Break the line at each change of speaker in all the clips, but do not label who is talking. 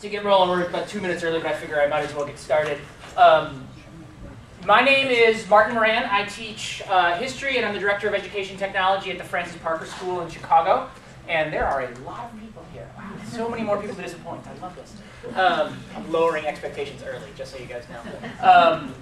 to get rolling, we're about two minutes early, but I figure I might as well get started. Um, my name is Martin Moran. I teach uh, history, and I'm the director of education technology at the Francis Parker School in Chicago. And there are a lot of people here. Wow, so many more people to disappoint. I love this. Um, I'm lowering expectations early, just so you guys know. Um,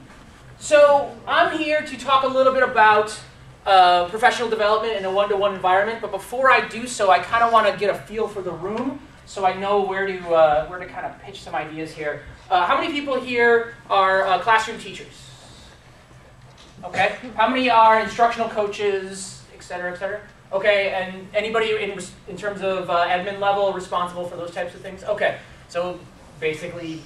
so I'm here to talk a little bit about uh, professional development in a one-to-one environment. But before I do so, I kind of want to get a feel for the room so I know where to, uh, where to kind of pitch some ideas here. Uh, how many people here are uh, classroom teachers? Okay. How many are instructional coaches, et cetera, et cetera? Okay, and anybody in, in terms of uh, admin level responsible for those types of things? Okay, so basically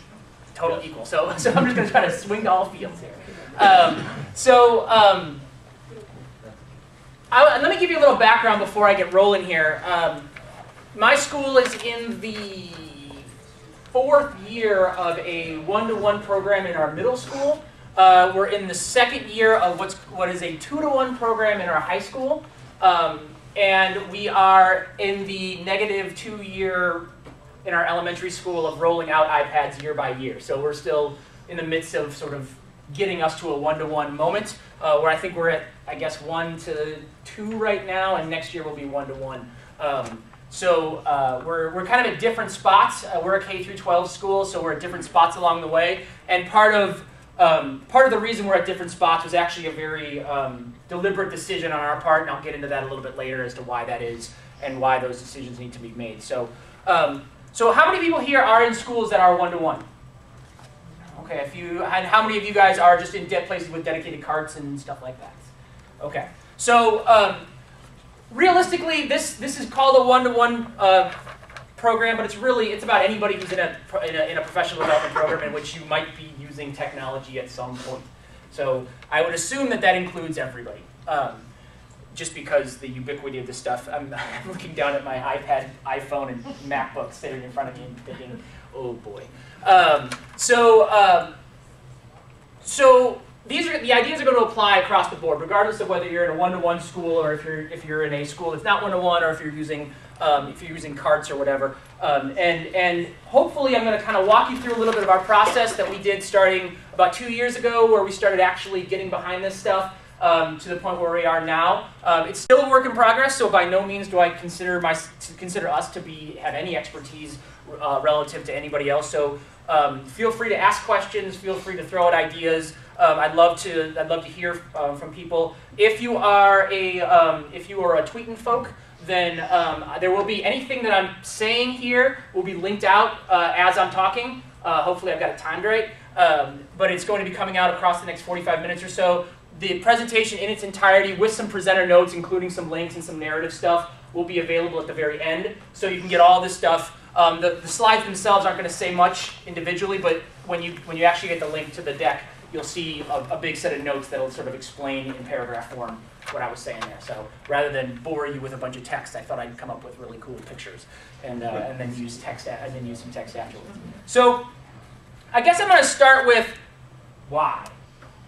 total equal. So, so I'm just going to try to swing to all fields here. Um, so um, I, let me give you a little background before I get rolling here. Um, my school is in the fourth year of a one-to-one program in our middle school. Uh, we're in the second year of what's what is a two-to-one program in our high school, um, and we are in the negative two-year in our elementary school of rolling out iPads year by year. So we're still in the midst of sort of getting us to a one-to-one moment, uh, where I think we're at, I guess, one to two right now, and next year will be one-to-one. Um, so uh, we're, we're kind of at different spots. Uh, we're a K through 12 school, so we're at different spots along the way. And part of um, part of the reason we're at different spots was actually a very um, deliberate decision on our part, and I'll get into that a little bit later as to why that is and why those decisions need to be made. So, um, so how many people here are in schools that are one to one? Okay, if you and how many of you guys are just in places with dedicated carts and stuff like that? Okay, so um, realistically, this, this is called a one-to-one uh, program, but it's really, it's about anybody who's in a, in a, in a professional development program in which you might be using technology at some point. So I would assume that that includes everybody. Um, just because the ubiquity of this stuff, I'm, looking down at my iPad, iPhone, and MacBook sitting in front of me and thinking, oh boy. Um, so, um, so these are the ideas are going to apply across the board, regardless of whether you're in a one-to-one school or if you're if you're in a school that's not one-to-one, or if you're using um, if you're using carts or whatever. Um, and and hopefully, I'm going to kind of walk you through a little bit of our process that we did starting about two years ago, where we started actually getting behind this stuff. Um, to the point where we are now. Um, it's still a work in progress, so by no means do I consider my consider us to be have any expertise uh, relative to anybody else. So um, feel free to ask questions. Feel free to throw out ideas. Um, I'd love to. I'd love to hear uh, from people. If you are a um, if you are a tweeting folk, then um, there will be anything that I'm saying here will be linked out uh, as I'm talking. Uh, hopefully, I've got it timed right. Um, but it's going to be coming out across the next 45 minutes or so. The presentation in its entirety, with some presenter notes, including some links and some narrative stuff, will be available at the very end. So you can get all this stuff. Um, the, the slides themselves aren't going to say much individually, but when you when you actually get the link to the deck, you'll see a, a, big set of notes that'll sort of explain in paragraph form what I was saying there. So rather than bore you with a bunch of text, I thought I'd come up with really cool pictures and, uh, and then use text and then use some text afterwards. So I guess I'm going to start with why,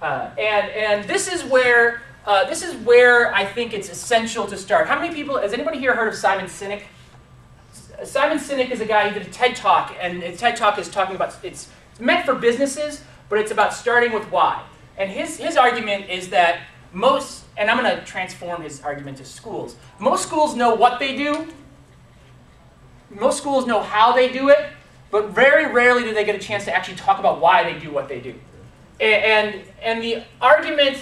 uh, and and this is where uh, this is where I think it's essential to start. How many people has anybody here heard of Simon Sinek? Simon Sinek is a guy who did a TED Talk, and TED Talk is talking about it's, it's meant for businesses, but it's about starting with why. And his, his argument is that most, and I'm going to transform his argument to schools. Most schools know what they do, most schools know how they do it, but very rarely do they get a chance to actually talk about why they do what they do. And, and the argument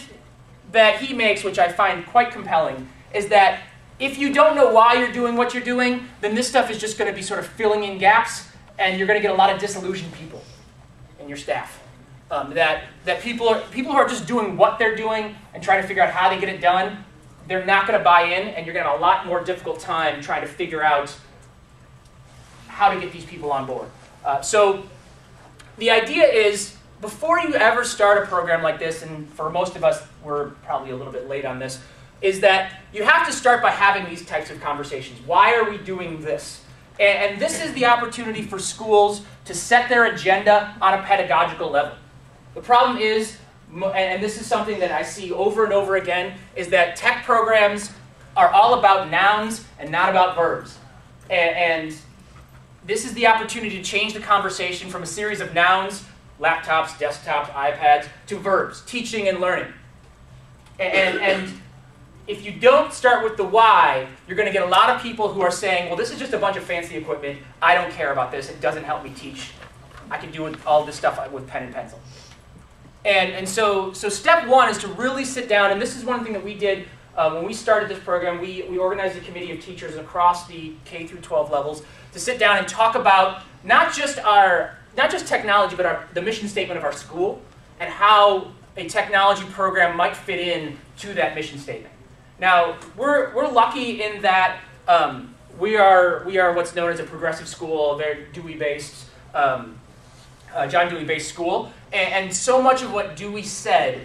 that he makes, which I find quite compelling, is that if you don't know why you're doing what you're doing, then this stuff is just going to be sort of filling in gaps, and you're going to get a lot of disillusioned people in your staff. Um, that that people are people who are just doing what they're doing and trying to figure out how they get it done, they're not going to buy in, and you're going to have a lot more difficult time trying to figure out how to get these people on board. Uh, so the idea is before you ever start a program like this, and for most of us, we're probably a little bit late on this, is that you have to start by having these types of conversations. Why are we doing this? And, and this is the opportunity for schools to set their agenda on a pedagogical level. The problem is, and this is something that I see over and over again, is that tech programs are all about nouns and not about verbs. And, this is the opportunity to change the conversation from a series of nouns, laptops, desktops, iPads, to verbs, teaching and learning. And, and if you don't start with the why, you're going to get a lot of people who are saying, well, this is just a bunch of fancy equipment. I don't care about this. It doesn't help me teach. I can do all this stuff with pen and pencil. And, and so, so step one is to really sit down, and this is one thing that we did uh, when we started this program. We, we organized a committee of teachers across the K through 12 levels to sit down and talk about not just our, not just technology, but our, the mission statement of our school and how a technology program might fit in to that mission statement. Now, we're, we're lucky in that um, we, are, we are what's known as a progressive school, a very Dewey-based, um, uh, John Dewey-based school, and, and so much of what Dewey said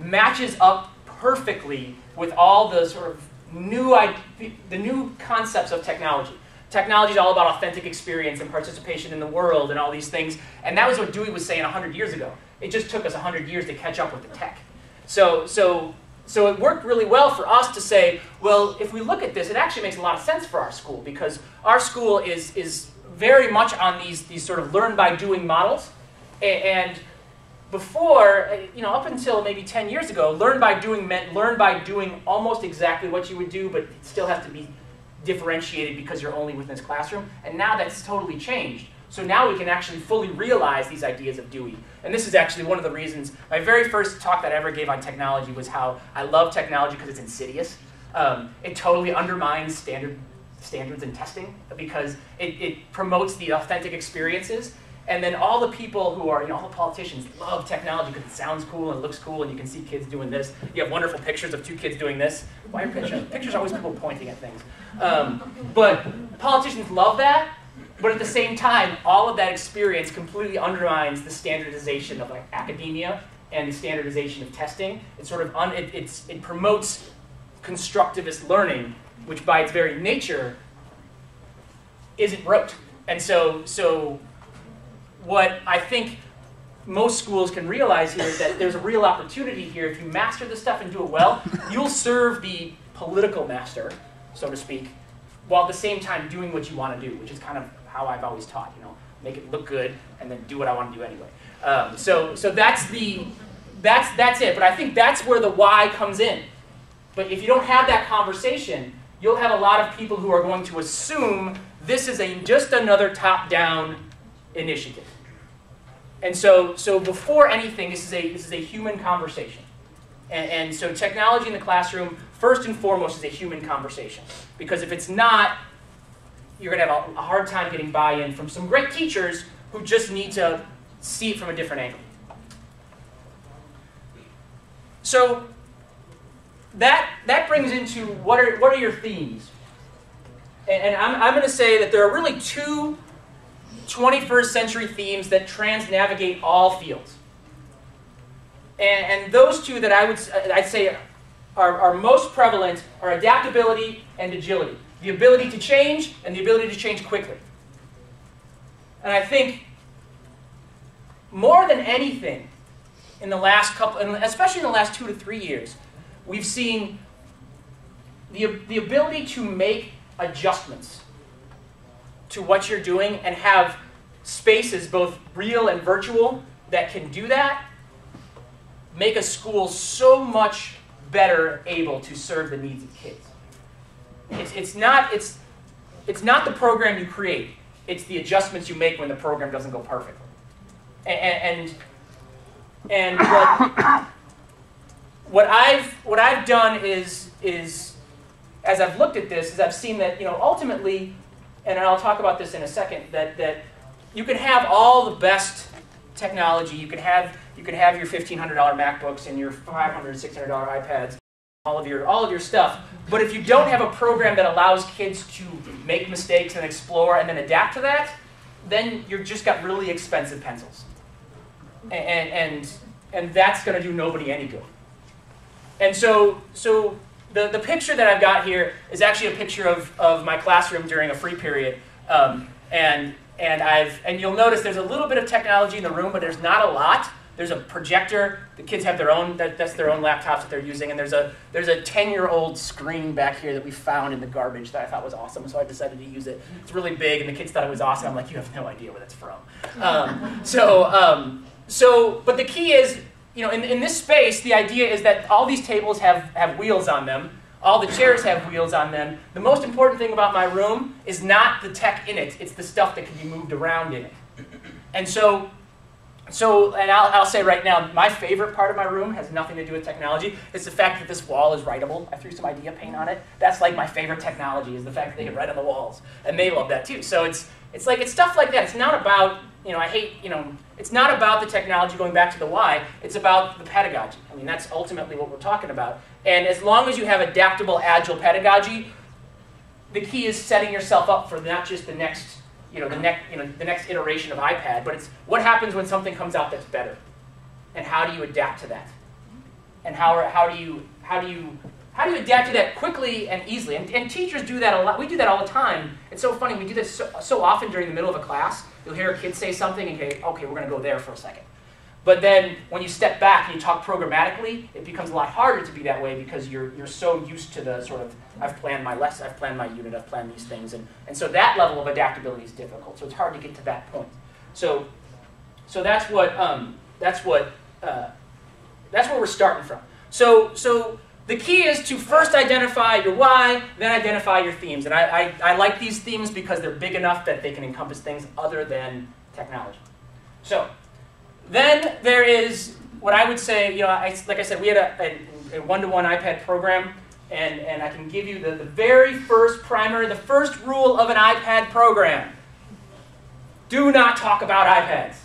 matches up perfectly with all the sort of new, the new concepts of technology. Technology is all about authentic experience and participation in the world and all these things. And that was what Dewey was saying 100 years ago. It just took us 100 years to catch up with the tech. So, so so it worked really well for us to say, well, if we look at this, it actually makes a lot of sense for our school because our school is, is very much on these, these sort of learn by doing models. And before, you know, up until maybe 10 years ago, learn by doing meant learn by doing almost exactly what you would do, but it still has to be differentiated because you're only within this classroom. And now that's totally changed. So now we can actually fully realize these ideas of Dewey. And this is actually one of the reasons, my very first talk that I ever gave on technology was how I love technology because it's insidious. Um, it totally undermines standard standards and testing because it, it promotes the authentic experiences. And then all the people who are, you know, all the politicians love technology because it sounds cool and looks cool and you can see kids doing this. You have wonderful pictures of two kids doing this. Why are pictures? Pictures are always people pointing at things. Um, but politicians love that, but at the same time, all of that experience completely undermines the standardization of like academia and the standardization of testing. It sort of un, it, it promotes constructivist learning, which by its very nature isn't rote. And so, so what I think most schools can realize here is that there's a real opportunity here. If you master this stuff and do it well, you'll serve the political master, so to speak, while at the same time doing what you want to do, which is kind of how I've always taught. You know, make it look good and then do what I want to do anyway. Um, so so that's the that's that's it. But I think that's where the why comes in. But if you don't have that conversation, you'll have a lot of people who are going to assume this is a just another top-down initiative. And so so before anything, this is a this is a human conversation. And, and so technology in the classroom, first and foremost, is a human conversation. Because if it's not, you're going to have a, hard time getting buy-in from some great teachers who just need to see it from a different angle. So that, that brings into what are, what are your themes? And, and I'm, I'm going to say that there are really two 21st century themes that trans-navigate all fields. And, and, those two that I would I'd say are, are most prevalent are adaptability and agility the ability to change and the ability to change quickly. And I think more than anything in the last couple, and especially in the last two to three years, we've seen the, the ability to make adjustments to what you're doing and have spaces, both real and virtual, that can do that, make a school so much better able to serve the needs of kids. It's, it's, not, it's, it's not the program you create, it's the adjustments you make when the program doesn't go perfectly. And, and, and what, what, I've, what I've done is, is, as I've looked at this, is I've seen that, you know, ultimately, and I'll talk about this in a second, that, that you can have all the best technology, you can have, you can have your $1,500 MacBooks and your $500, $600 iPads, all of your all of your stuff. But if you don't have a program that allows kids to make mistakes and explore and then adapt to that, then you've just got really expensive pencils. And and and that's going to do nobody any good. And so so the, the picture that I've got here is actually a picture of, of my classroom during a free period. Um, and and I've and you'll notice there's a little bit of technology in the room, but there's not a lot. There's a projector. The kids have their own. That, that's their own laptops that they're using. And there's a there's a 10-year-old screen back here that we found in the garbage that I thought was awesome. So I decided to use it. It's really big, and the kids thought it was awesome. I'm like, you have no idea where that's from. Um, so um, so, but the key is, you know, in, in this space, the idea is that all these tables have have wheels on them. All the chairs have wheels on them. The most important thing about my room is not the tech in it, it's the stuff that can be moved around in it. And so, so and I'll, I'll say right now, my favorite part of my room has nothing to do with technology. It's the fact that this wall is writable. I threw some IdeaPaint on it. That's like my favorite technology is the fact that they can write on the walls. And they love that too. So it's, it's like, it's stuff like that. It's not about, you know, I hate, you know, it's not about the technology going back to the why. It's about the pedagogy. I mean, that's ultimately what we're talking about. And as long as you have adaptable, agile pedagogy, the key is setting yourself up for not just the next you know, the next, you know, the next iteration of iPad, but it's what happens when something comes out that's better, and how do you adapt to that, and how, how do you how do you how do you adapt to that quickly and easily? And, and teachers do that a lot. We do that all the time. It's so funny. We do this so, so often during the middle of a class. You'll hear a kid say something, and okay, okay, we're going to go there for a second. But then when you step back and you talk programmatically, it becomes a lot harder to be that way because you're, you're so used to the sort of, I've planned my lesson, I've planned my unit, I've planned these things. And, and so that level of adaptability is difficult. So it's hard to get to that point. So, so that's what, um, that's what, uh, that's where we're starting from. So, so the key is to first identify your why, then identify your themes. And I, I, I like these themes because they're big enough that they can encompass things other than technology. So then there is what I would say, you know, I, like I said, we had a, a, a one-to-one iPad program, and, and I can give you the, the very first primary, the first rule of an iPad program. Do not talk about iPads.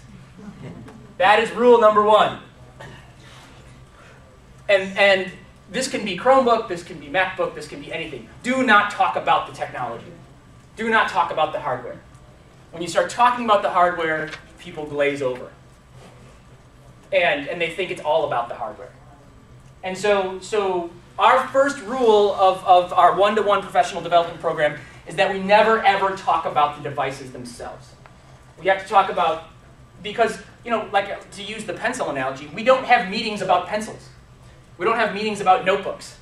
That is rule number one. And, and this can be Chromebook, this can be MacBook, this can be anything. Do not talk about the technology. Do not talk about the hardware. When you start talking about the hardware, people glaze over and, and they think it's all about the hardware. And so, so our first rule of, of our one-to-one professional development program is that we never ever talk about the devices themselves. We have to talk about, because, you know, like to use the pencil analogy, we don't have meetings about pencils. We don't have meetings about notebooks.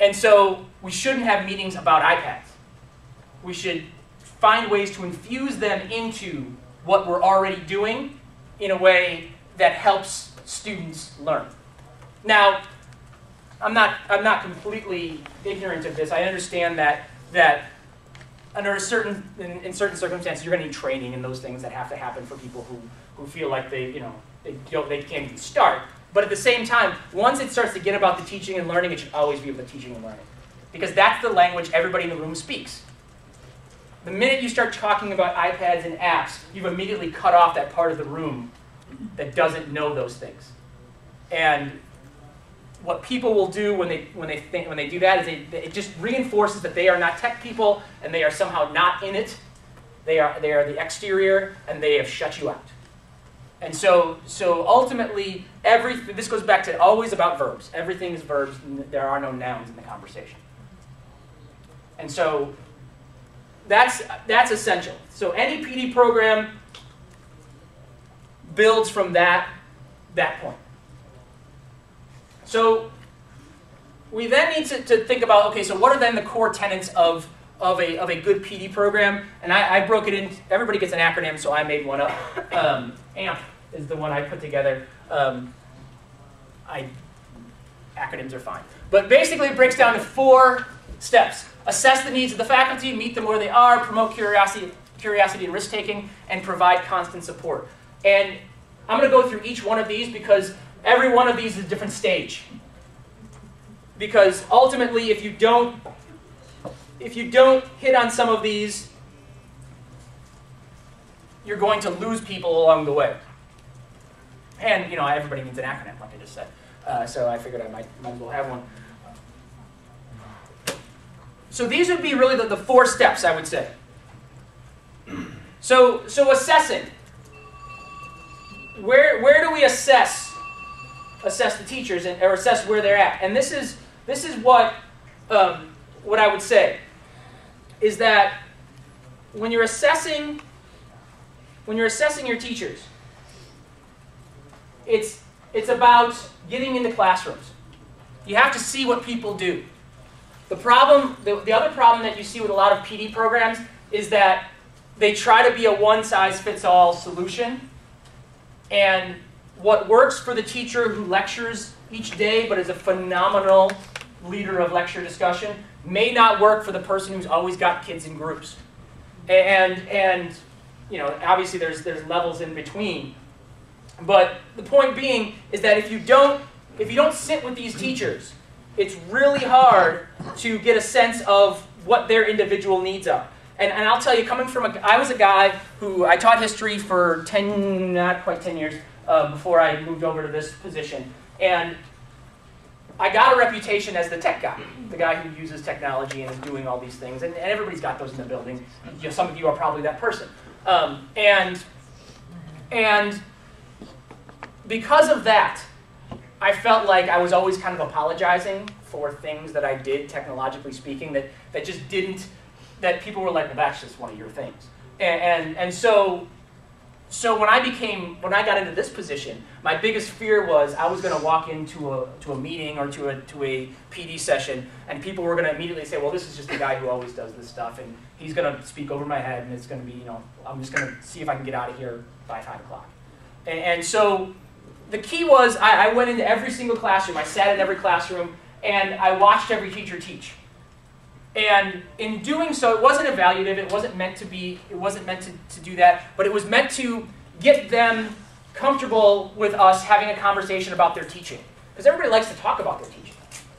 And so we shouldn't have meetings about iPads. We should find ways to infuse them into what we're already doing in a way that helps students learn. Now, I'm not, I'm not completely ignorant of this. I understand that, that under a certain, in, in certain circumstances, you're going to need training and those things that have to happen for people who, who feel like they, you know, they, they can't even start. But at the same time, once it starts to get about the teaching and learning, it should always be about the teaching and learning. Because that's the language everybody in the room speaks. The minute you start talking about iPads and apps, you've immediately cut off that part of the room that doesn't know those things. And what people will do when they when they think when they do that is they, it just reinforces that they are not tech people and they are somehow not in it. They are they are the exterior and they have shut you out. And so so ultimately every this goes back to always about verbs. Everything is verbs. There are no nouns in the conversation. And so that's that's essential. So any PD program builds from that, that point. So we then need to, to think about, okay, so what are then the core tenets of, of, a, of a good PD program? And I, I broke it in, everybody gets an acronym, so I made one up. Um, AMP is the one I put together. Um, I, acronyms are fine. But basically it breaks down to four steps. Assess the needs of the faculty, meet them where they are, promote curiosity, curiosity and risk-taking, and provide constant support. And I'm going to go through each one of these because every one of these is a different stage. Because ultimately, if you don't, if you don't hit on some of these, you're going to lose people along the way. And you know, everybody needs an acronym, like I just said. Uh, so I figured I might, might as well have one. So these would be really the, the four steps, I would say. So, so assessing where where do we assess assess the teachers and or assess where they're at? And this is this is what um, what I would say is that when you're assessing when you're assessing your teachers, it's, it's about getting into classrooms. You have to see what people do. The problem, the, the other problem that you see with a lot of PD programs is that they try to be a one-size-fits-all solution. And what works for the teacher who lectures each day but is a phenomenal leader of lecture discussion may not work for the person who's always got kids in groups. And, and you know, obviously there's, there's levels in between. But the point being is that if you don't, if you don't sit with these teachers, it's really hard to get a sense of what their individual needs are. And, and I'll tell you, coming from a, I was a guy who, I taught history for 10, not quite 10 years uh, before I moved over to this position. And I got a reputation as the tech guy, the guy who uses technology and is doing all these things. And, and everybody's got those in the building. You know, some of you are probably that person. Um, and, and because of that, I felt like I was always kind of apologizing for things that I did, technologically speaking, that, that just didn't, that people were like, well, that's just one of your things. And, and, and so so when I became, when I got into this position, my biggest fear was I was going to walk into a, to a meeting or to a, to a PD session, and people were going to immediately say, well, this is just the guy who always does this stuff, and he's going to speak over my head, and it's going to be, you know, I'm just going to see if I can get out of here by 5 o'clock. And, and, so the key was I, I went into every single classroom, I sat in every classroom, and I watched every teacher teach. And in doing so, it wasn't evaluative, it wasn't meant to be, it wasn't meant to, to do that, but it was meant to get them comfortable with us having a conversation about their teaching. Because everybody likes to talk about their teaching.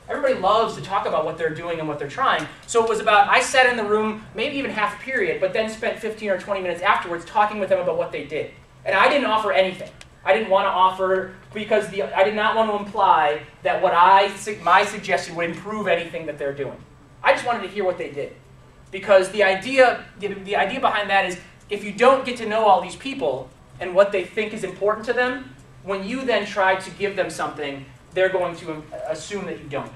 Everybody loves to talk about what they're doing and what they're trying. So it was about, I sat in the room, maybe even half a period, but then spent 15 or 20 minutes afterwards talking with them about what they did. And I didn't offer anything. I didn't want to offer, because the, I did not want to imply that what I, my suggestion would improve anything that they're doing. I just wanted to hear what they did. Because the idea, the, the idea behind that is if you don't get to know all these people and what they think is important to them, when you then try to give them something, they're going to assume that you don't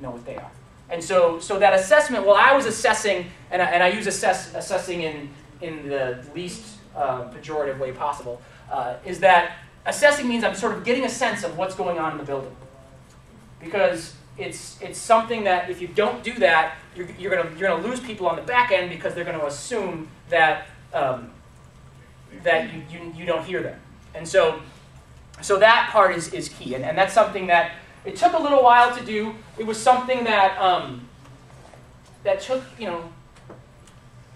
know what they are. And so, so that assessment, well, I was assessing, and I, and I use assess, assessing in, in the least uh, pejorative way possible, uh, is that assessing means I'm sort of getting a sense of what's going on in the building. Because it's, it's something that if you don't do that, you're, you're going to you're gonna lose people on the back end because they're going to assume that, um, that you, you, you don't hear them. And so, so that part is, is key. And, and that's something that it took a little while to do. It was something that, um, that took, you know,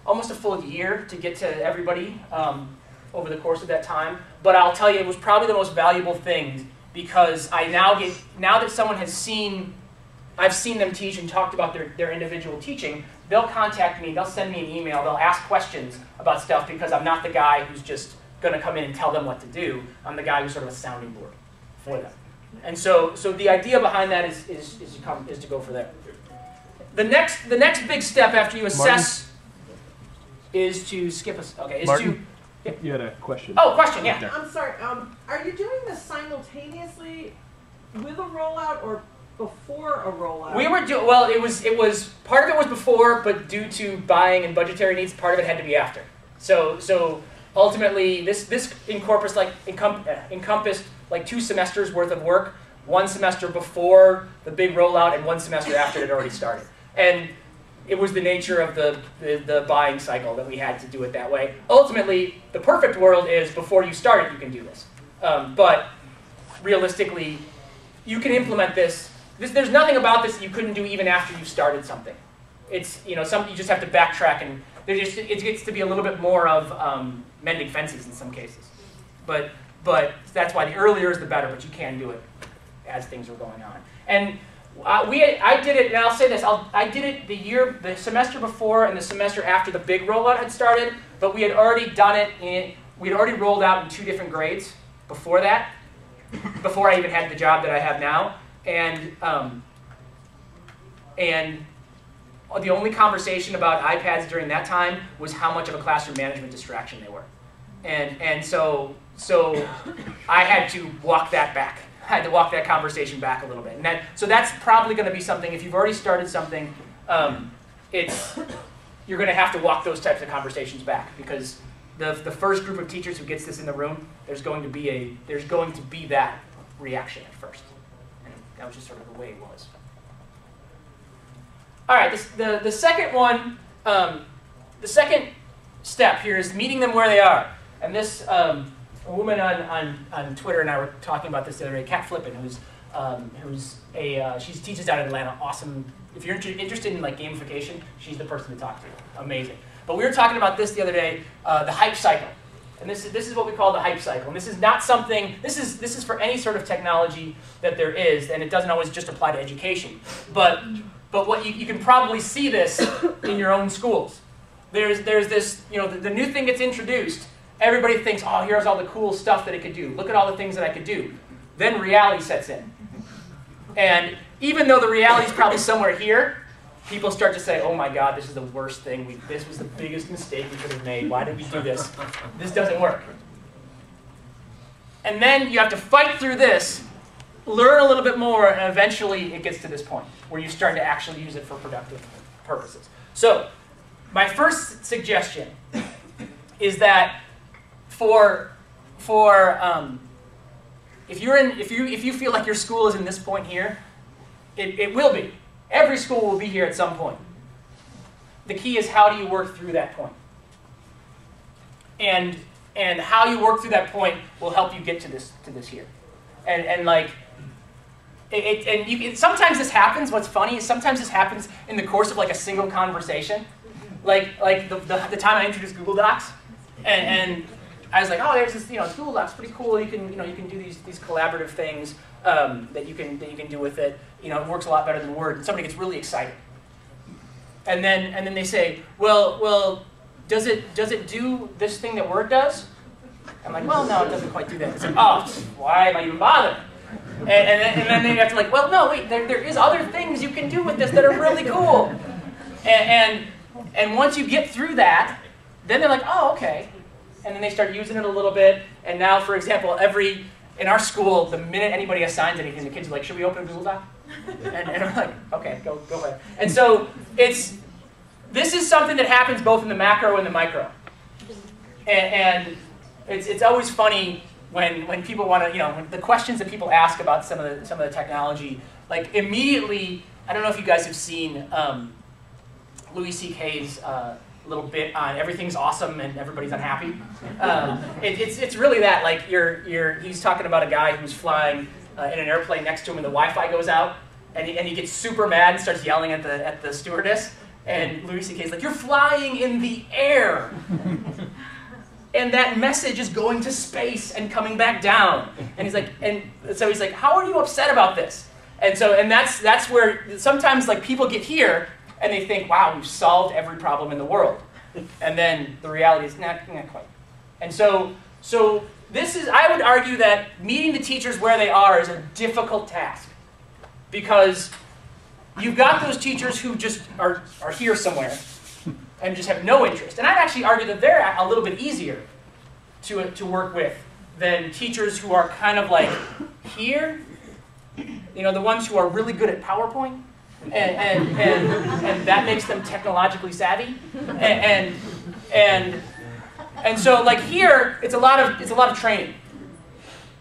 almost a full year to get to everybody um, over the course of that time. But I'll tell you, it was probably the most valuable thing because I now get, now that someone has seen I've seen them teach and talked about their, their individual teaching. They'll contact me, they'll send me an email, they'll ask questions about stuff because I'm not the guy who's just going to come in and tell them what to do. I'm the guy who's sort of a sounding board for them. And so, so the idea behind that is, is, is, to, come, is to go for there. The next, the next big step after you assess Martin? is to skip a, okay, is Martin? to
you had a question.
Oh, question, yeah.
I'm sorry. Um, are you doing this simultaneously with a rollout or before a rollout?
We were doing well. It was it was part of it was before, but due to buying and budgetary needs, part of it had to be after. So so ultimately, this this encompassed like uh, encompassed like two semesters worth of work. One semester before the big rollout, and one semester after it had already started. And it was the nature of the, the, the, buying cycle that we had to do it that way. Ultimately, the perfect world is before you start it, you can do this. Um, but realistically, you can implement this this, there's nothing about this that you couldn't do even after you started something. It's, you know, some, you just have to backtrack and just, it gets to be a little bit more of um, mending fences in some cases. But, but that's why the earlier is the better, but you can do it as things are going on. And uh, we, I did it, and I'll say this, I'll, I did it the year, the semester before and the semester after the big rollout had started, but we had already done it in, we had already rolled out in two different grades before that, before I even had the job that I have now. And, um, and the only conversation about iPads during that time was how much of a classroom management distraction they were. And, and so, so I had to walk that back. I had to walk that conversation back a little bit. And that, so that's probably going to be something, if you've already started something, um, it's, you're going to have to walk those types of conversations back because the, the first group of teachers who gets this in the room, there's going to be a there's going to be that reaction at first, that was just sort of the way it was. All right, this, the the second one, um, the second step here is meeting them where they are, and this um, woman on, on on Twitter and I were talking about this the other day, Kat Flippin, who's um, who's a uh, she teaches out in Atlanta, awesome. If you're inter- interested in like gamification, she's the person to talk to. Amazing. But we were talking about this the other day, uh, the hype cycle. And this is, this is what we call the hype cycle. And this is not something, this is, this is for any sort of technology that there is, and it doesn't always just apply to education. But, but what you, you can probably see this in your own schools. There's, there's this, you know, the, the new thing gets introduced, everybody thinks, oh, here's all the cool stuff that it could do. Look at all the things that I could do. Then reality sets in. And even though the reality is probably somewhere here, people start to say, oh my God, this is the worst thing. We, this was the biggest mistake we could have made. Why did we do this? This doesn't work. And then you have to fight through this, learn a little bit more, and eventually it gets to this point where you start to actually use it for productive purposes. So, my first suggestion is that for, for um, if you're in, if you, if you feel like your school is in this point here, it, it will be. Every school will be here at some point. The key is how do you work through that point? And and how you work through that point will help you get to this to this here. And and like it, it and you sometimes this happens. What's funny is sometimes this happens in the course of like a single conversation. Like like the, the, the time I introduced Google Docs, and, and I was like, oh, there's this, you know, Google Docs, pretty cool. You can, you know, you can do these, these collaborative things um, that you can that you can do with it. You know, it works a lot better than Word. And somebody gets really excited, and then and then they say, well, well, does it does it do this thing that Word does? I'm like, well, no, it doesn't quite do that. It's like, oh, why am I even bothering? And, and, then, and then they have to like, well, no, wait, there, there is other things you can do with this that are really cool. And, and, and once you get through that, then they're like, oh, okay and then they start using it a little bit. And now, for example, every in our school, the minute anybody assigns anything, the kids are like, "Should we open a Google Doc?" And, and I'm like, "Okay, go go ahead." And so it's this is something that happens both in the macro and the micro, and, and it's it's always funny when when people want to you know the questions that people ask about some of the some of the technology, like immediately. I don't know if you guys have seen um, Louis C.K.'s. Uh, little bit on everything's awesome and everybody's unhappy. Um, it, it's, it's really that. Like you're, you're, he's talking about a guy who's flying uh, in an airplane next to him and the Wi-Fi goes out, and he, and he gets super mad and starts yelling at the at the stewardess. And Louis C.K.'s like, "You're flying in the air." and that message is going to space and coming back down. And he's like, and so he's like, how are you upset about this? And so, and that's that's where sometimes like people get here and they think, wow, we've solved every problem in the world. And then the reality is not, not quite. And so, so this is, I would argue that meeting the teachers where they are is a difficult task because you've got those teachers who just are, are here somewhere and just have no interest. And I'd actually argue that they're a little bit easier to, to work with than teachers who are kind of like here, you know, the ones who are really good at PowerPoint and, and, and, and that makes them technologically savvy. And, and, and, so like here, it's a lot of, it's a lot of training.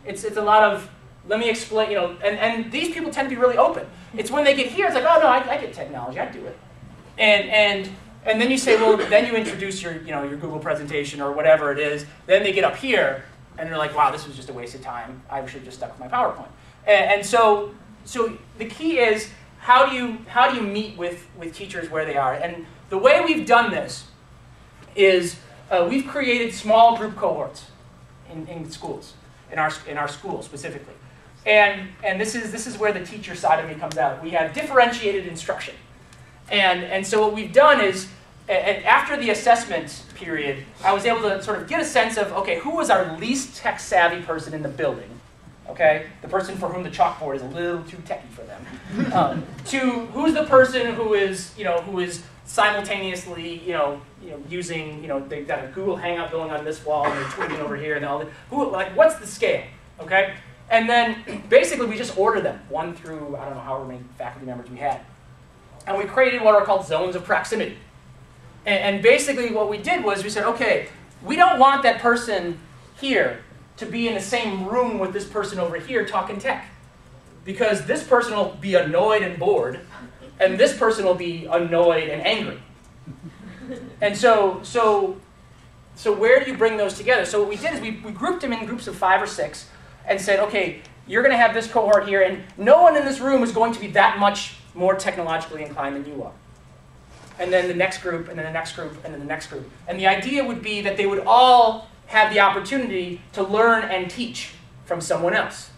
It's, it's a lot of, let me explain, you know, and, and these people tend to be really open. It's when they get here, it's like, oh no, I, I get technology, I do it. And, and, and then you say, well, then you introduce your, you know, your Google presentation or whatever it is. Then they get up here, and they're like, wow, this was just a waste of time. I should have just stuck with my PowerPoint. And, and so, so the key is how do you, how do you meet with, with teachers where they are? And the way we've done this is uh, we've created small group cohorts in, in schools, in our, in our school specifically. And, and this, is, this is where the teacher side of me comes out. We have differentiated instruction. And, and so what we've done is, and after the assessment period, I was able to sort of get a sense of, okay, who was our least tech savvy person in the building? Okay? The person for whom the chalkboard is a little too techy for them. Um, to who's the person who is, you know, who is simultaneously, you know, you know, using, you know, they've got a Google Hangout going on this wall and they're tweeting over here and all that. Who, like, what's the scale, okay? And then basically we just order them, one through, I don't know however many faculty members we had. And we created what are called zones of proximity. And, and basically what we did was we said, okay, we don't want that person here to be in the same room with this person over here talking tech. Because this person will be annoyed and bored, and this person will be annoyed and angry. And so, so, so where do you bring those together? So what we did is we, we grouped them in groups of five or six and said, okay, you're going to have this cohort here, and no one in this room is going to be that much more technologically inclined than you are. And then the next group, and then the next group, and then the next group. And the idea would be that they would all have the opportunity to learn and teach from someone else.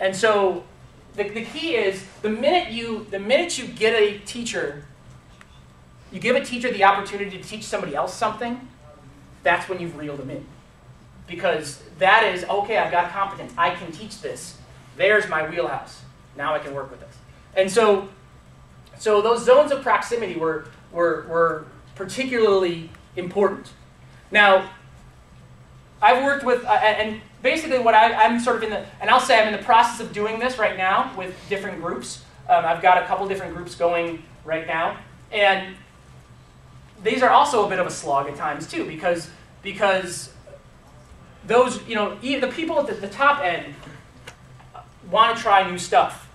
And so the, the key is the minute you the minute you get a teacher, you give a teacher the opportunity to teach somebody else something, that's when you've reeled them in. Because that is, okay, I've got competence. I can teach this. There's my wheelhouse. Now I can work with this. And so so those zones of proximity were, were, were particularly important. Now, I've worked with, uh, and basically what I, am sort of in the, and I'll say I'm in the process of doing this right now with different groups. Um, I've got a couple different groups going right now. And these are also a bit of a slog at times too, because, because those, you know, the people at the, the top end want to try new stuff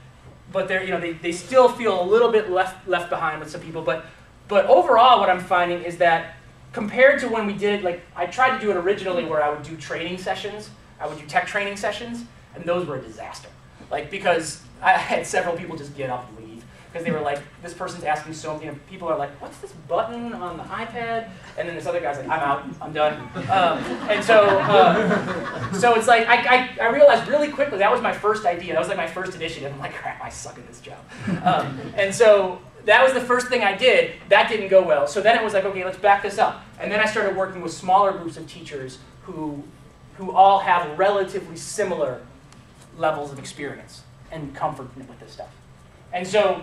but they're, you know, they, they still feel a little bit left, left behind with some people. But, but overall, what I'm finding is that compared to when we did, like, I tried to do it originally where I would do training sessions, I would do tech training sessions, and those were a disaster. Like, because I had several people just get up and leave because they were like, this person's asking so many, people are like, what's this button on the iPad? And then this other guy's like, I'm out, I'm done. Um, and so, uh, so it's like, I, I, I, realized really quickly, that was my first idea, that was like my first initiative. I'm like, crap, I suck at this job. Um, and so that was the first thing I did. That didn't go well. So then it was like, okay, let's back this up. And then I started working with smaller groups of teachers who, who all have relatively similar levels of experience and comfort with this stuff. And so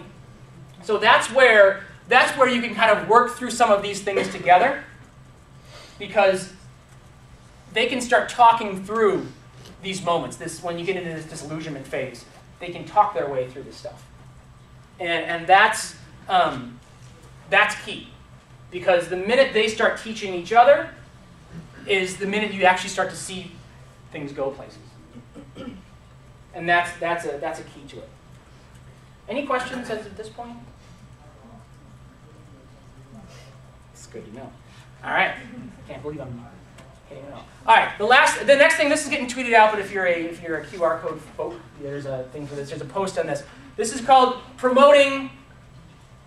so that's where, that's where you can kind of work through some of these things together because they can start talking through these moments. This, when you get into this disillusionment phase, they can talk their way through this stuff. And, and that's, um, that's key because the minute they start teaching each other is the minute you actually start to see things go places. And that's, that's, a, that's a key to it. Any questions at this point? It's good to know. All right. I can't believe I'm hitting it all. All right. The last, the next thing. This is getting tweeted out, but if you're a if you're a QR code folk, there's a thing for this. There's a post on this. This is called promoting.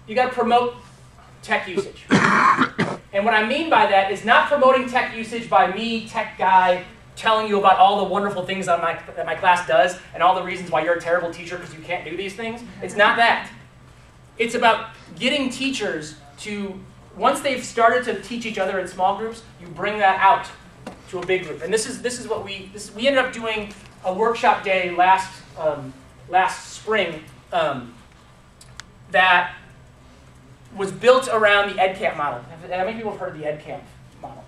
You got to promote tech usage. and what I mean by that is not promoting tech usage by me, tech guy, telling you about all the wonderful things that my, that my class does and all the reasons why you're a terrible teacher because you can't do these things. It's not that. It's about getting teachers to, once they've started to teach each other in small groups, you bring that out to a big group. And this is, this is what we, this, we ended up doing a workshop day last, um, last spring um, that was built around the EdCamp model. How many people have heard of the EdCamp model?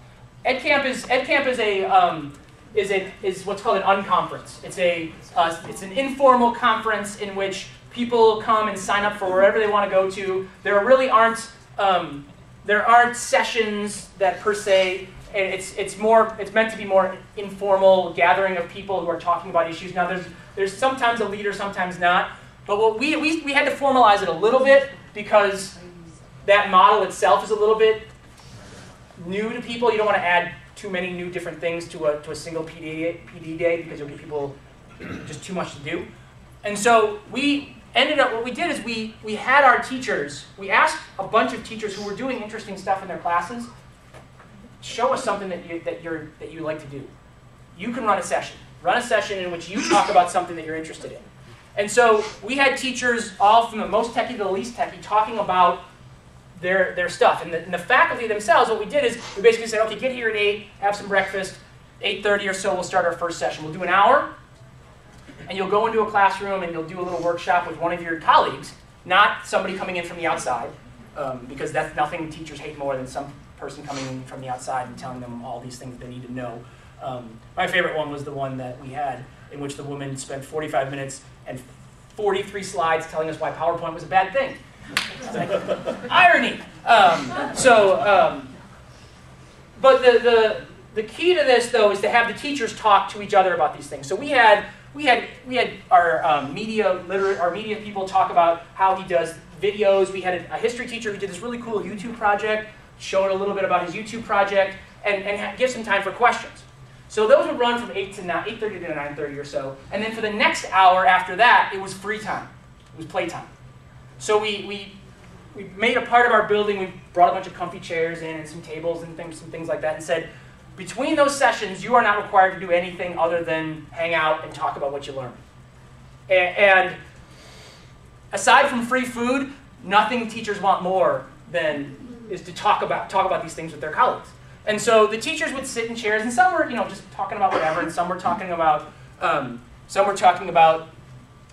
EdCamp is, EdCamp is a, um, is, a, is what's called an unconference. It's, a, uh, it's an informal conference in which people come and sign up for wherever they want to go to. There really aren't, um, there aren't sessions that per se, it's, it's, more, it's meant to be more informal gathering of people who are talking about issues. Now there's, there's sometimes a leader, sometimes not. But what we, we, we had to formalize it a little bit because that model itself is a little bit new to people. You don't want to add too many new different things to a, to a single PD, PD day because you'll give people just too much to do. And so we ended up, what we did is we, we had our teachers, we asked a bunch of teachers who were doing interesting stuff in their classes, show us something that you, that, you're, that you like to do. You can run a session. Run a session in which you talk about something that you're interested in. And so we had teachers, all from the most techie to the least techie, talking about their, their stuff. And the, and the, faculty themselves, what we did is we basically said, okay, get here at 8, have some breakfast. 8.30 or so, we'll start our first session. We'll do an hour, and you'll go into a classroom and you'll do a little workshop with one of your colleagues, not somebody coming in from the outside, um, because that's nothing teachers hate more than some person coming in from the outside and telling them all these things they need to know. Um, my favorite one was the one that we had in which the woman spent 45 minutes and 43 slides telling us why PowerPoint was a bad thing. Irony. Um, so, um, but the, the, the key to this, though, is to have the teachers talk to each other about these things. So we had we had we had our um, media literate our media people talk about how he does videos. We had a, a, history teacher who did this really cool YouTube project, showed a little bit about his YouTube project, and, and give some time for questions. So those would run from 8 to 9, 8.30 to 9.30 or so. And then for the next hour after that, it was free time. It was playtime. So we, we, we made a part of our building, we brought a bunch of comfy chairs in and some tables and things, some things like that and said, between those sessions, you are not required to do anything other than hang out and talk about what you learned. And, and aside from free food, nothing teachers want more than is to talk about, talk about these things with their colleagues. And so the teachers would sit in chairs, and some were, you know, just talking about whatever, and some were talking about, um, some were talking about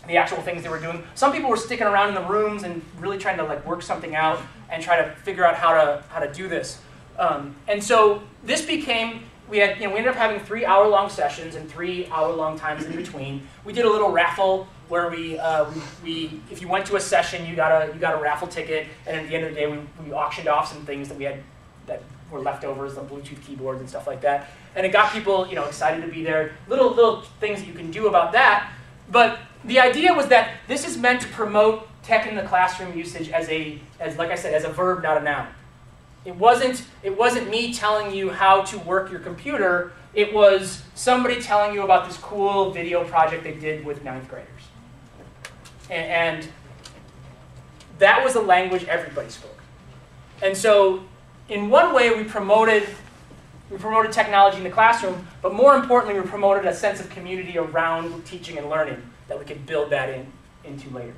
the actual things they were doing. Some people were sticking around in the rooms and really trying to like work something out and try to figure out how to how to do this. Um, and so this became we had you know we ended up having three hour long sessions and three hour long times in between. We did a little raffle where we, uh, we, we, if you went to a session, you got a you got a raffle ticket, and at the end of the day, we, we auctioned off some things that we had that were leftovers, the Bluetooth keyboards and stuff like that. And it got people, you know, excited to be there. Little little things that you can do about that. But the idea was that this is meant to promote tech in the classroom usage as a, as like I said, as a verb, not a noun. It wasn't, it wasn't me telling you how to work your computer. It was somebody telling you about this cool video project they did with ninth graders. And, and that was a language everybody spoke. And so in one way, we promoted, we promoted technology in the classroom, but more importantly, we promoted a sense of community around teaching and learning that we could build that in, into later.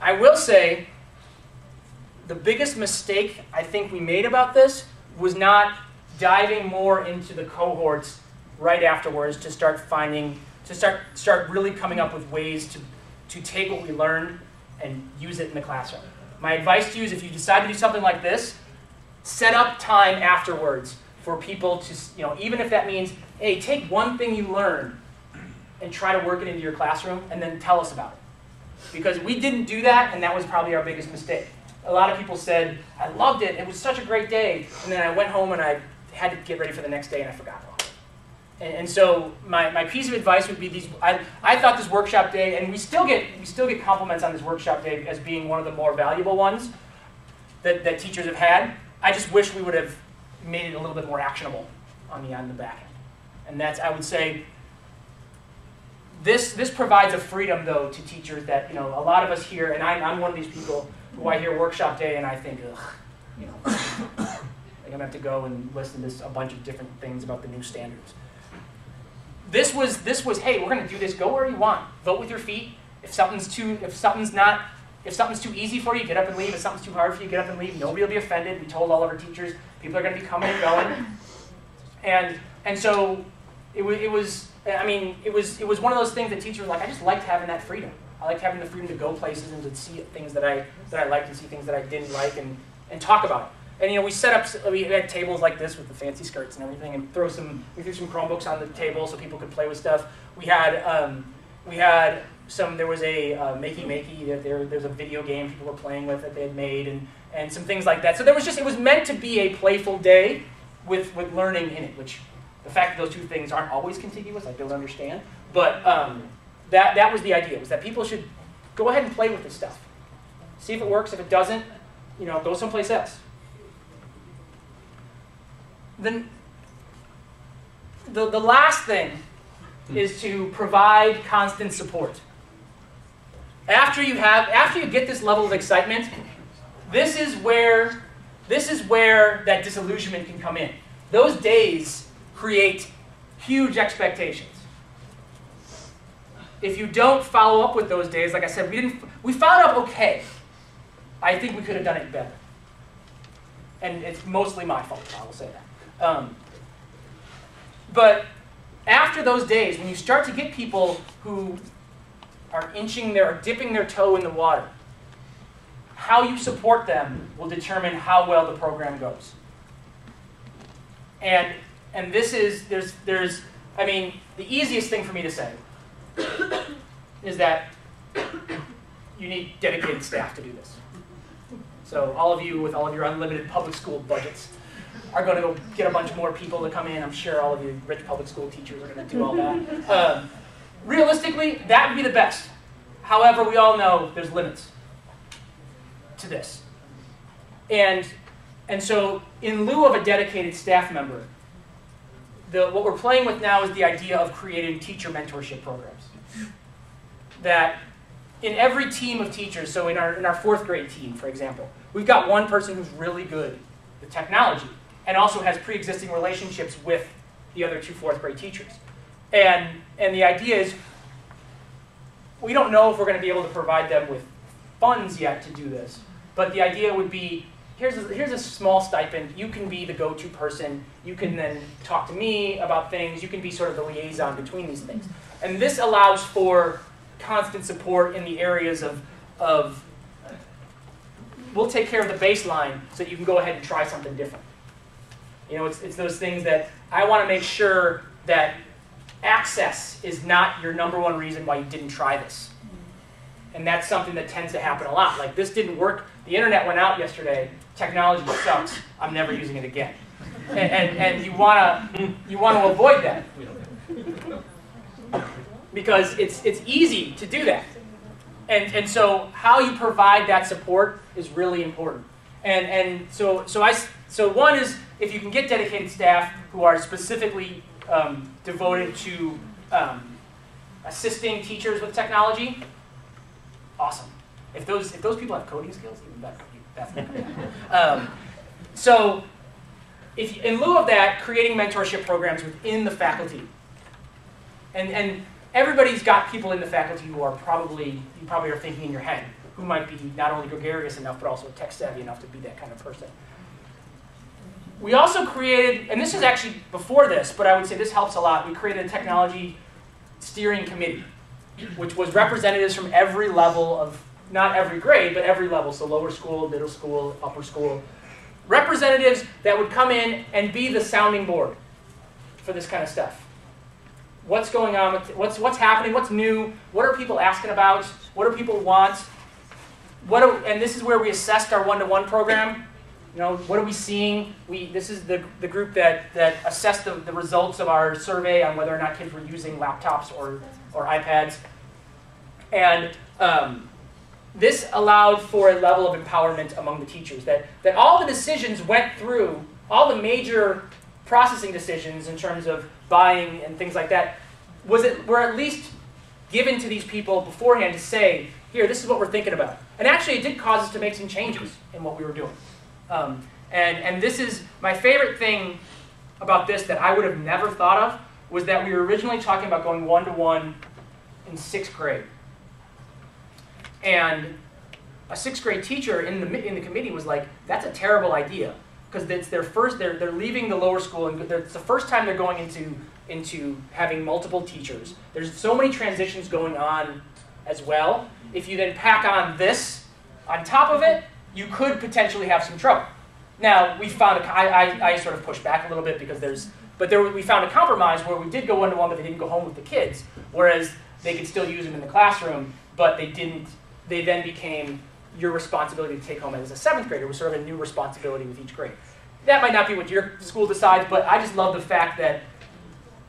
I will say the biggest mistake I think we made about this was not diving more into the cohorts right afterwards to start finding, to start, start really coming up with ways to, to take what we learned and use it in the classroom. My advice to you is if you decide to do something like this, set up time afterwards for people to, you know, even if that means, hey, take one thing you learned and try to work it into your classroom and then tell us about it. Because we didn't do that, and that was probably our biggest mistake. A lot of people said, I loved it, it was such a great day, and then I went home and I had to get ready for the next day and I forgot and, and so my, my piece of advice would be these, I, I thought this workshop day, and we still get we still get compliments on this workshop day as being one of the more valuable ones that, that teachers have had. I just wish we would have made it a little bit more actionable on the on the back end. And that's I would say this this provides a freedom though to teachers that you know a lot of us here, and I'm, I'm one of these people who I hear workshop day and I think, ugh, you know, I'm gonna have to go and listen to a bunch of different things about the new standards. This was this was hey, we're gonna do this. Go where you want. Vote with your feet. If something's too if something's not if something's too easy for you, get up and leave. If something's too hard for you, get up and leave. Nobody will be offended. We told all of our teachers people are going to be coming and going, and and so it it was I mean it was it was one of those things that teachers were like I just liked having that freedom. I liked having the freedom to go places and to see things that I that I liked and see things that I didn't like and and talk about it. And you know, we set up, we had tables like this with the fancy skirts and everything, and throw some, we threw some Chromebooks on the table so people could play with stuff. We had, um, we had some, there was a uh, Makey Makey, that there, there's a video game people were playing with that they had made, and, and some things like that. So there was just, it was meant to be a playful day with, with learning in it, which the fact that those two things aren't always contiguous, I don't understand. But um, that, that was the idea, was that people should go ahead and play with this stuff. See if it works. If it doesn't, you know, go someplace else then the, the last thing is to provide constant support. After you have, after you get this level of excitement, this is where, this is where that disillusionment can come in. Those days create huge expectations. If you don't follow up with those days, like I said, we didn't, we followed up okay. I think we could have done it better. And it's mostly my fault, I will say that. Um, but after those days, when you start to get people who are inching their, dipping their toe in the water, how you support them will determine how well the program goes. And, and this is, there's, there's, I mean, the easiest thing for me to say is that you need dedicated staff to do this. So all of you with all of your unlimited public school budgets, are going to go get a bunch more people to come in. I'm sure all of you rich public school teachers are going to do all that. Uh, realistically, that would be the best. However, we all know there's limits to this. And, and so, in lieu of a dedicated staff member, the, what we're playing with now is the idea of creating teacher mentorship programs. That in every team of teachers, so in our, in our fourth grade team, for example, we've got one person who's really good with technology and also has pre-existing relationships with the other two fourth grade teachers. And, and the idea is we don't know if we're going to be able to provide them with funds yet to do this, but the idea would be here's a, here's a small stipend. You can be the go-to person. You can then talk to me about things. You can be sort of the liaison between these things. And this allows for constant support in the areas of, of we'll take care of the baseline so that you can go ahead and try something different. You know, it's, it's those things that I want to make sure that access is not your number one reason why you didn't try this. And that's something that tends to happen a lot. Like, this didn't work. The internet went out yesterday technology sucks, I'm never using it again. And, and, and you want to you wanna avoid that. Because it's, it's easy to do that. And, and so how you provide that support is really important. And, and so, so, I, so one is if you can get dedicated staff who are specifically um, devoted to um, assisting teachers with technology, awesome. If those, if those people have coding skills, even better. um, so, if in lieu of that, creating mentorship programs within the faculty, and and everybody's got people in the faculty who are probably you probably are thinking in your head who might be not only gregarious enough but also tech savvy enough to be that kind of person. We also created, and this is actually before this, but I would say this helps a lot. We created a technology steering committee, which was representatives from every level of not every grade, but every level, so lower school, middle school, upper school, representatives that would come in and be the sounding board for this kind of stuff. What's going on? With, what's, what's happening? What's new? What are people asking about? What do people want? What are, and this is where we assessed our one-to-one program. You know, what are we seeing? We, this is the, the group that, that assessed the, the results of our survey on whether or not kids were using laptops or, or iPads. And um, this allowed for a level of empowerment among the teachers, that, that all the decisions went through, all the major processing decisions in terms of buying and things like that, was it, were at least given to these people beforehand to say, here, this is what we're thinking about. And actually, it did cause us to make some changes in what we were doing. Um, and, and this is my favorite thing about this that I would have never thought of was that we were originally talking about going one to one in sixth grade. And a sixth grade teacher in the, in the committee was like, that's a terrible idea. Because it's their first, they're, they're leaving the lower school, and it's the first time they're going into, into having multiple teachers. There's so many transitions going on as well. If you then pack on this on top of it, you could potentially have some trouble. Now, we found, a, I, I, I sort of pushed back a little bit because there's, but there, we found a compromise where we did go one-to-one, but they didn't go home with the kids, whereas they could still use them in the classroom, but they didn't they then became your responsibility to take home as a seventh grader was sort of a new responsibility with each grade. That might not be what your school decides, but I just love the fact that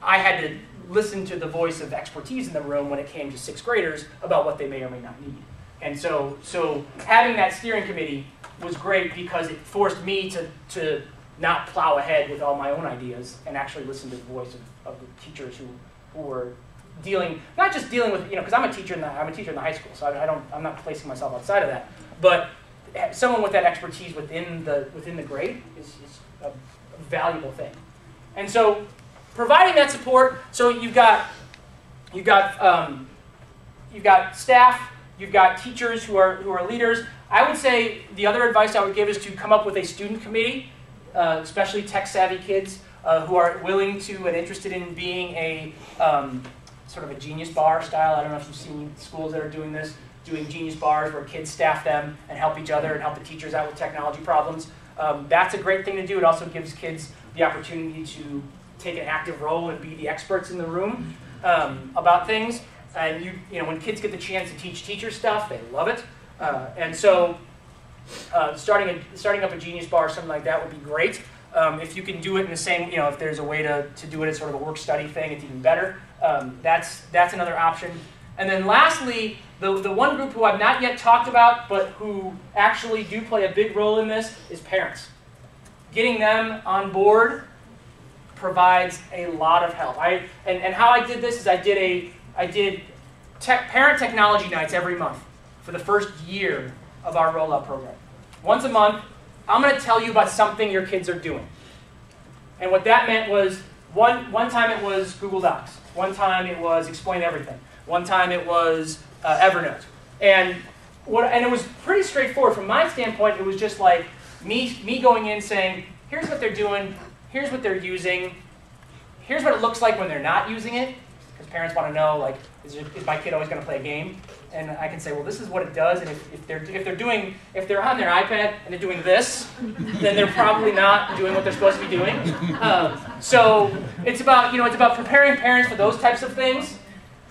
I had to listen to the voice of expertise in the room when it came to sixth graders about what they may or may not need. And so, so having that steering committee was great because it forced me to, to not plow ahead with all my own ideas and actually listen to the voice of, of the teachers who, who were dealing, not just dealing with, you know, because I'm a teacher in the, I'm a teacher in the high school, so I, I, don't, I'm not placing myself outside of that. But someone with that expertise within the, within the grade is, is a valuable thing. And so providing that support, so you've got, you've got, um, you've got staff, you've got teachers who are, who are leaders. I would say the other advice I would give is to come up with a student committee, uh, especially tech-savvy kids uh, who are willing to and interested in being a, um, sort of a genius bar style. I don't know if you've seen schools that are doing this, doing genius bars where kids staff them and help each other and help the teachers out with technology problems. Um, that's a great thing to do. It also gives kids the opportunity to take an active role and be the experts in the room um, about things. And you, you know, when kids get the chance to teach teachers stuff, they love it. Uh, and so, uh, starting a, starting up a genius bar or something like that would be great. Um, if you can do it in the same, you know, if there's a way to, to do it as sort of a work study thing, it's even better. Um, that's, that's another option. And then lastly, the, the one group who I've not yet talked about, but who actually do play a big role in this, is parents. Getting them on board provides a lot of help. I, and, and how I did this is I did a I did tech, parent technology nights every month for the first year of our rollout program. Once a month, I'm going to tell you about something your kids are doing. And what that meant was one, one time it was Google Docs, one time it was Explain Everything, one time it was uh, Evernote. And, what, and it was pretty straightforward. From my standpoint, it was just like me, me going in saying, here's what they're doing, here's what they're using, here's what it looks like when they're not using it, because parents want to know, like, is, your, is my kid always going to play a game? And I can say, well, this is what it does, and if, if, they're, if they're doing, if they're on their iPad and they're doing this, then they're probably not doing what they're supposed to be doing. Um, so it's about, you know, it's about preparing parents for those types of things,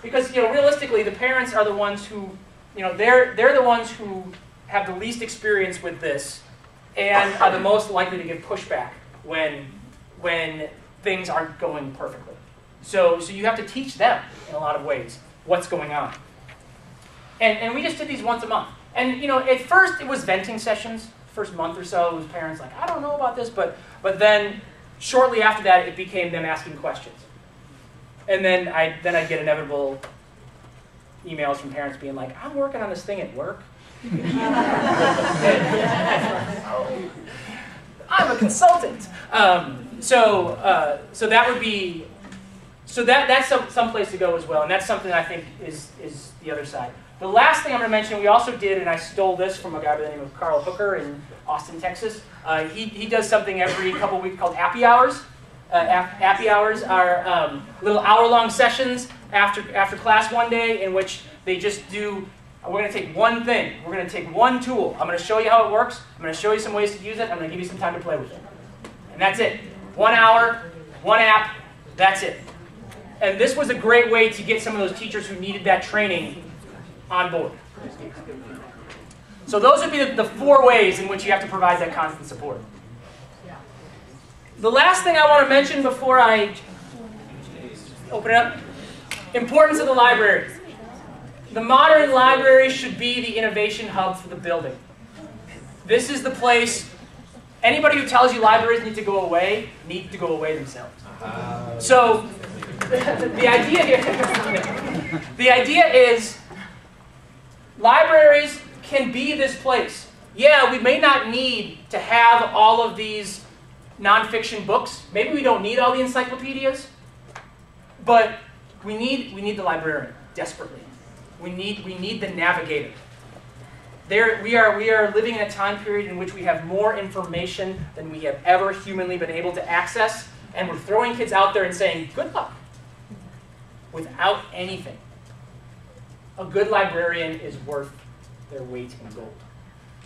because, you know, realistically, the parents are the ones who, you know, they're, they're the ones who have the least experience with this and are the most likely to give pushback when, when things aren't going perfectly. So, so you have to teach them in a lot of ways what's going on. And, and we just did these once a month. And you know, at first it was venting sessions. First month or so, it was parents like, I don't know about this, but but then shortly after that, it became them asking questions. And then I then I get inevitable emails from parents being like, I'm working on this thing at work. I'm a consultant. Um, so, uh, so that would be, so that, that's some, some place to go as well, and that's something I think is, is the other side. The last thing I'm going to mention, we also did, and I stole this from a guy by the name of Carl Hooker in Austin, Texas. Uh, he, he does something every couple weeks called Appy Hours. Uh, Appy Hours are um, little hour-long sessions after, after class one day in which they just do we're going to take one thing. We're going to take one tool. I'm going to show you how it works. I'm going to show you some ways to use it. I'm going to give you some time to play with it. And that's it. One hour, one app, that's it. And this was a great way to get some of those teachers who needed that training on board. So those would be the, four ways in which you have to provide that constant support. The last thing I want to mention before I open it up, importance of the library. The modern library should be the innovation hub for the building. This is the place Anybody who tells you libraries need to go away need to go away themselves. So the idea here, the idea is libraries can be this place. Yeah, we may not need to have all of these nonfiction books. Maybe we don't need all the encyclopedias, but we need we need the librarian desperately. We need we need the navigator. There, we, are, we are living in a time period in which we have more information than we have ever humanly been able to access, and we're throwing kids out there and saying, good luck, without anything. A good librarian is worth their weight in gold.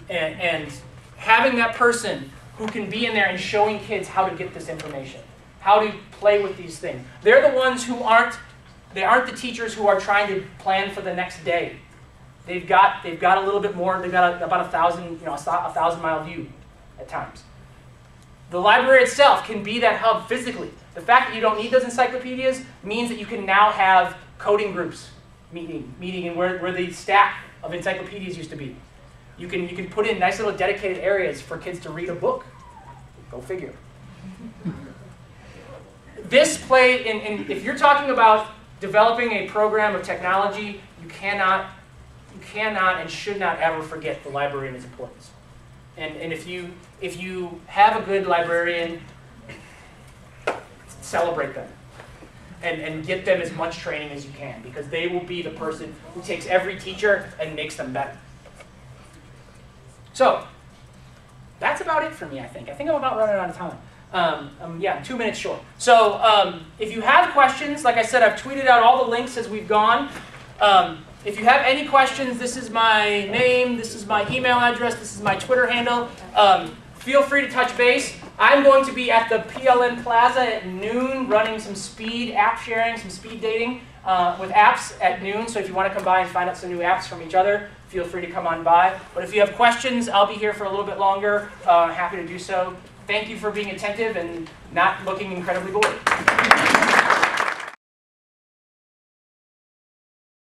And, and having that person who can be in there and showing kids how to get this information, how to play with these things. They're the ones who aren't, they aren't the teachers who are trying to plan for the next day. They've got, they've got a little bit more, they've got a, about a thousand, you know, a, a thousand mile view at times. The library itself can be that hub physically. The fact that you don't need those encyclopedias means that you can now have coding groups meeting, meeting in where, where the stack of encyclopedias used to be. You can, you can put in nice little dedicated areas for kids to read a book. Go figure. this play, in, in, if you're talking about developing a program of technology, you cannot you cannot and should not ever forget the library and its importance. And, and if, you, if you have a good librarian, celebrate them. And, and get them as much training as you can because they will be the person who takes every teacher and makes them better. So, that's about it for me, I think. I think I'm about running out of time. Um, um, yeah, two minutes short. So, um, if you have questions, like I said, I've tweeted out all the links as we've gone. Um, if you have any questions, this is my name, this is my email address, this is my Twitter handle. Um, feel free to touch base. I'm going to be at the PLN Plaza at noon running some speed app sharing, some speed dating uh, with apps at noon. So if you want to come by and find out some new apps from each other, feel free to come on by. But if you have questions, I'll be here for a little bit longer. Uh, happy to do so. thank you for being attentive and not looking incredibly bored.